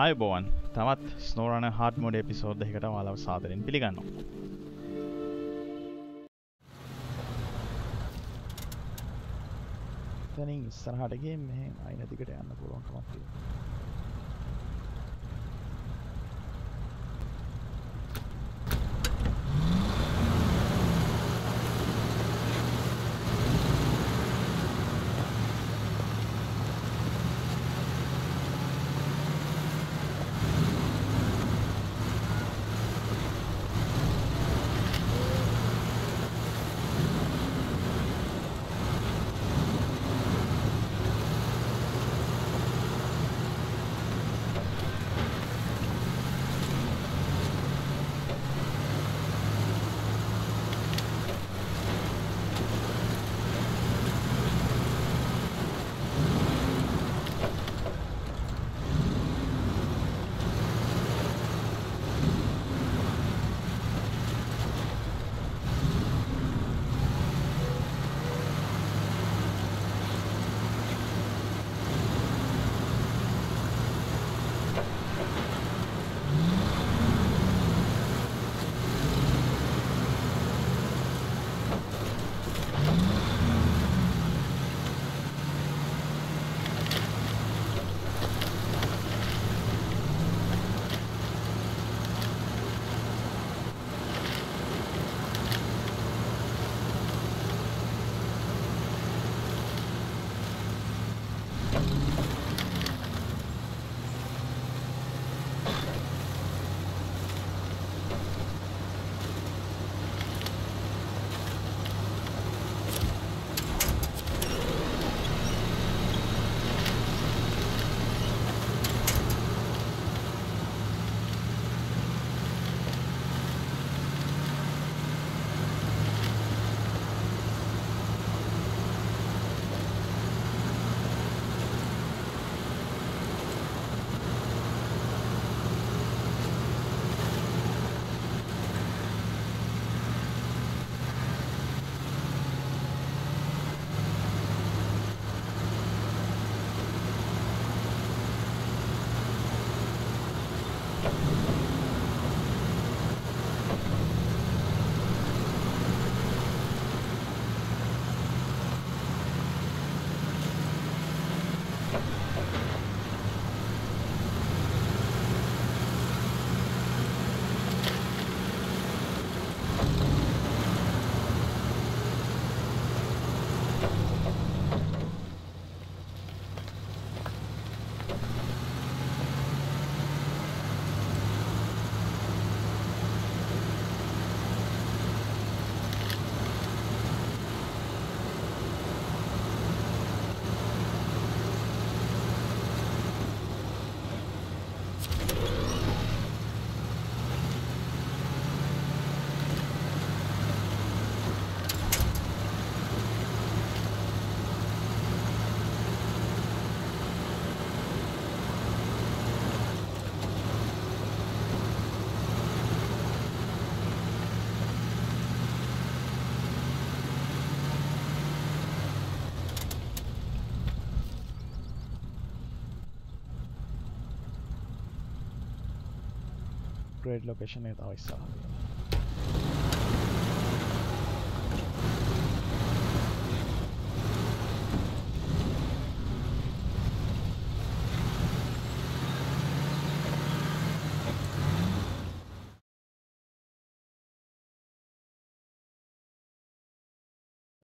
අයිබෝවන්. තමත් ස්නෝරන හට මොඩ එපිසෝඩ් එකට මාලව සාදරෙන් පිළිගන්න තනින් ඉස්සරහටගේ මෙහ අයිනතිකට යන්න පුළුවන්කමක් upgrade location is Oisa.